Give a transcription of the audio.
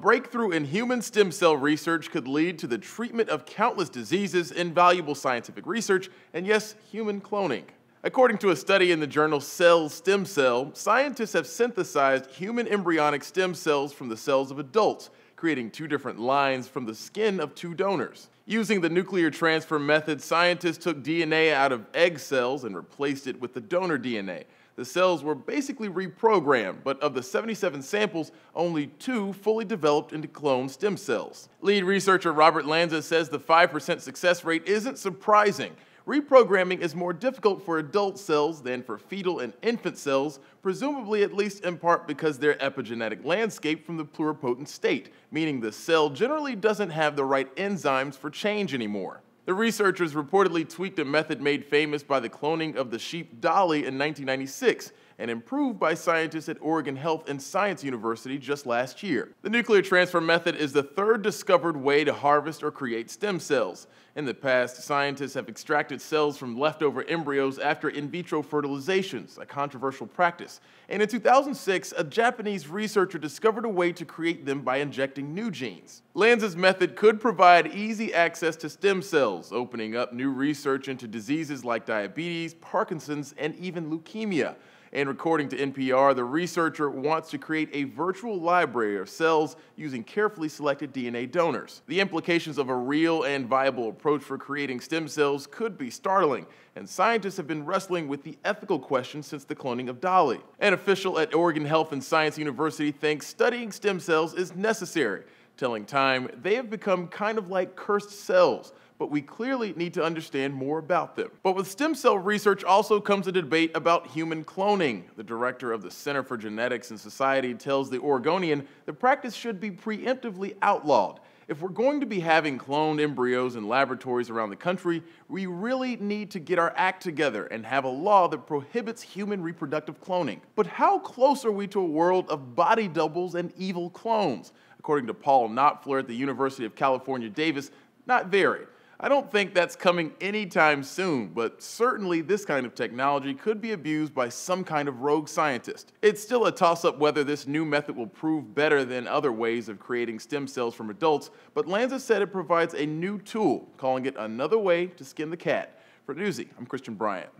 breakthrough in human stem cell research could lead to the treatment of countless diseases, invaluable scientific research, and yes, human cloning. According to a study in the journal Cell Stem Cell, scientists have synthesized human embryonic stem cells from the cells of adults, creating two different lines from the skin of two donors. Using the nuclear transfer method, scientists took DNA out of egg cells and replaced it with the donor DNA, the cells were basically reprogrammed, but of the 77 samples, only two fully developed into cloned stem cells. Lead researcher Robert Lanza says the 5% success rate isn't surprising. Reprogramming is more difficult for adult cells than for fetal and infant cells, presumably at least in part because their epigenetic landscape from the pluripotent state, meaning the cell generally doesn't have the right enzymes for change anymore. The researchers reportedly tweaked a method made famous by the cloning of the sheep Dolly in 1996 and improved by scientists at Oregon Health and Science University just last year. The nuclear transfer method is the third discovered way to harvest or create stem cells. In the past, scientists have extracted cells from leftover embryos after in vitro fertilizations, a controversial practice. And in 2006, a Japanese researcher discovered a way to create them by injecting new genes. Lanza's method could provide easy access to stem cells, opening up new research into diseases like diabetes, Parkinson's, and even leukemia. And according to NPR, the researcher wants to create a virtual library of cells using carefully selected DNA donors. The implications of a real and viable approach for creating stem cells could be startling, and scientists have been wrestling with the ethical question since the cloning of Dolly. An official at Oregon Health and Science University thinks studying stem cells is necessary, telling Time they have become kind of like cursed cells but we clearly need to understand more about them. But with stem cell research also comes a debate about human cloning. The director of the Center for Genetics and Society tells the Oregonian the practice should be preemptively outlawed. If we're going to be having cloned embryos in laboratories around the country, we really need to get our act together and have a law that prohibits human reproductive cloning. But how close are we to a world of body doubles and evil clones? According to Paul Knoepfler at the University of California, Davis, not very. I don't think that's coming anytime soon, but certainly this kind of technology could be abused by some kind of rogue scientist. It's still a toss up whether this new method will prove better than other ways of creating stem cells from adults, but Lanza said it provides a new tool, calling it another way to skin the cat. For Newsy, I'm Christian Bryant.